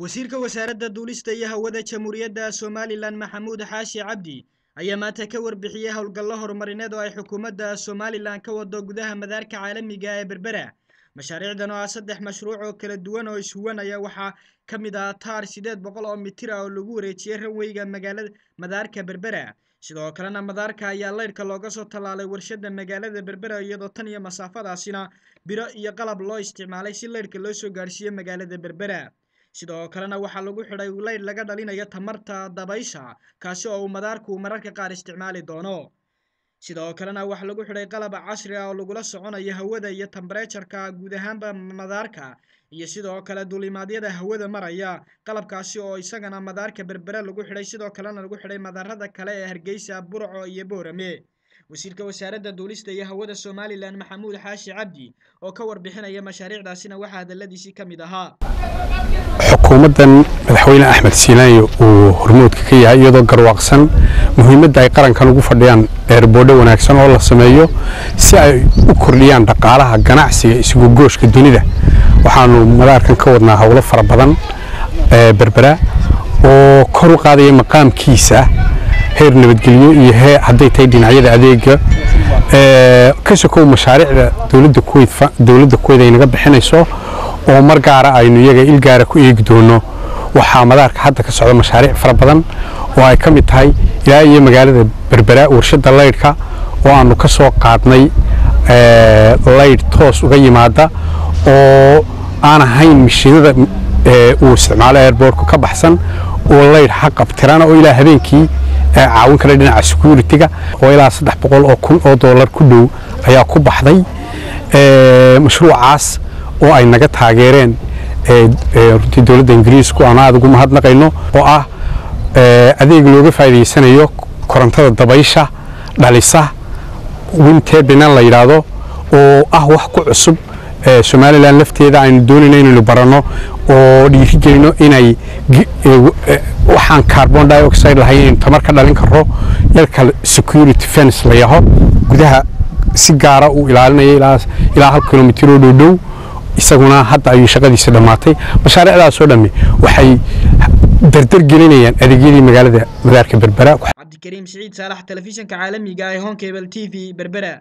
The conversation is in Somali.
wasiirka wasaaradda duulista iyo hawada jamhuuriyadda somalilan maxamuud xaashi cabdi ayaa maanta ka warbixiyey howlgallo horumarineed oo ay xukuumadda somalilan ka wado gudaha madaarka caalamiga ee berbera. Mashaariicdan oo ah saddex mashruuc oo kala duwan oo ishuwan ayaa waxaa ka mid ah taar siddeed boqol oo mitir ah oo lagu wareejiyey ranweyga magaalada madaarka berbera. Sidoo kalena madaarka ayaa leydhka looga soo tallaalay warshadda magaalada berbera iyadoo tan iyo masaafadaasina biro iyo qalab loo isticmaalay si leydhka loo soo gaadhsiiyo magaalada berbera sidoo kalena waxaa lagu xidhay leydh laga dhalinayo tamarta dabaysha kaasi oo uu madaarku mararka qaar isticmaali doono. Sidoo kalena waxaa lagu xidhay qalab casri ah oo lagula soconayo hawada iyo tambareejarka guud ahaanba madaarka iyo sidoo kale duulimaadyada hawada maraya. Qalabkaasi oo isagana madaarka berbere lagu xidhay sidoo kalena lagu xidhay madaarada kale ee hargeysa burco iyo boorame wasiirka wasaaradda duulista iyo hawada somalilan maxamuud xaashi cabdi oo ka warbixinaya mashaariicdaasina waxaa hadaladiisii ka mid ahaa. Xukuumaddan madaxweyne axmed siinaanye uu hormoodka ka yahay iyadoo garwaaqsan muhiimadda ay qarankan ugu fadhiyaan eerboodho wanaagsan oo la sameeyo si ay u kordhiyaan dhaqaalaha ganacsiga isugu gooshka dunida. Waxaanu madaarkan ka wadnaa howlo fara badan berbera oo kor u qaadaya maqaamkiisa heer nabadgelyo iyo hadday tahay dhinacyada adeega ka sokow mashaariicda dowladda kuweyd dowladda kuweyd ay naga bixinayso oo mar gaara aynu iyaga il gaara ku eegi doono. Waxaa madaarka hadda ka socda mashaariic fara badan oo ay ka mid tahay ilaa iyo magaalada berbera warshadda laydhka oo aanu ka soo qaadnay laydh toos uga yimaada oo aan ahayn mishiinada uu isticmaalo airbortku ka baxsan oo laydh xaqabtirana oo ilaa habeenkii caawin kara dhinaca security-ga. Oo ilaa saddex boqol oo kun oo dollar ku dhow ayaa ku baxday mashruucaas oo ay naga taageereen runtii dowladda ingiriisku aan ugu mahadnaqayno oo ah adeeg looga faa'iidaysanayo korontada dabaysha dhalisa wintebina la yidhaahdo oo ah wax ku cusub somalilan lafteeda aynu doonayno inaynu baranno oo dhiirigelino inay waxaan carbon dioxide lahayn inaynu tamar ka dhalin karro yalka security fence la yaho. Gudaha si gaara uu ilaalinayo ilaa hal kilomitir oo dhowdhow isaguna hadda ayuu shaqadiisa dhammaatay mashaariicdaasoo dhammi waxay dardar gelinayaan adeegyadii magaalada madaarka berbera. Cabdikariim siciid saalax telefishinka caalamiga ee honkebel t v berbera